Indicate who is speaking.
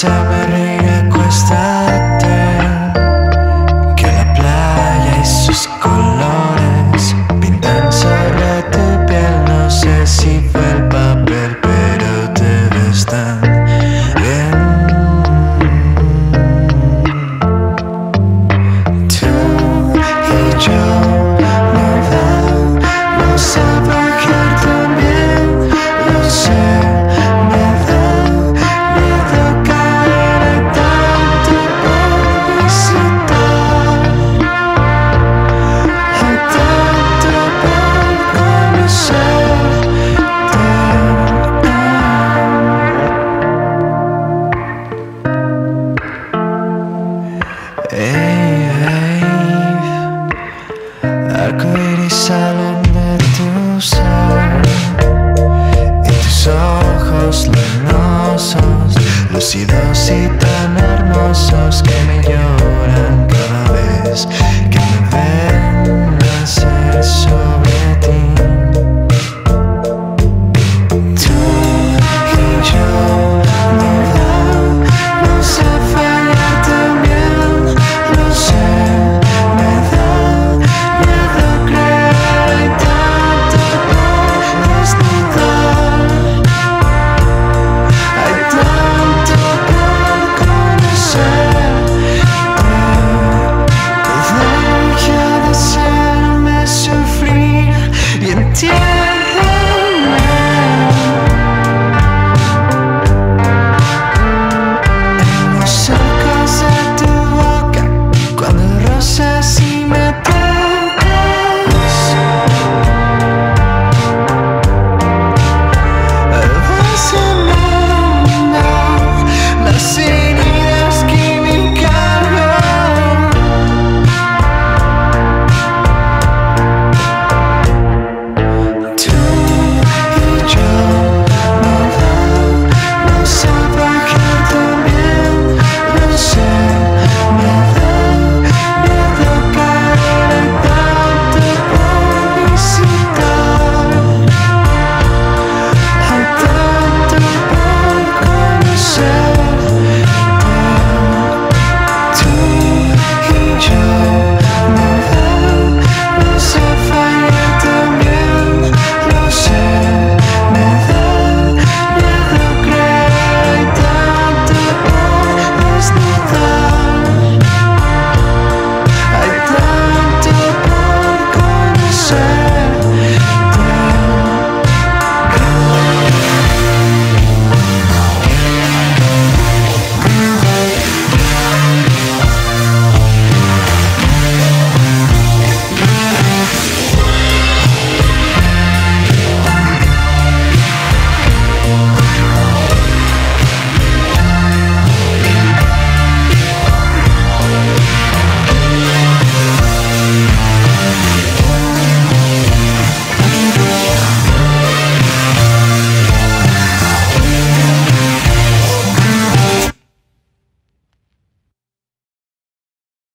Speaker 1: summer salen de tu ser y tus ojos luminosos, lucidez.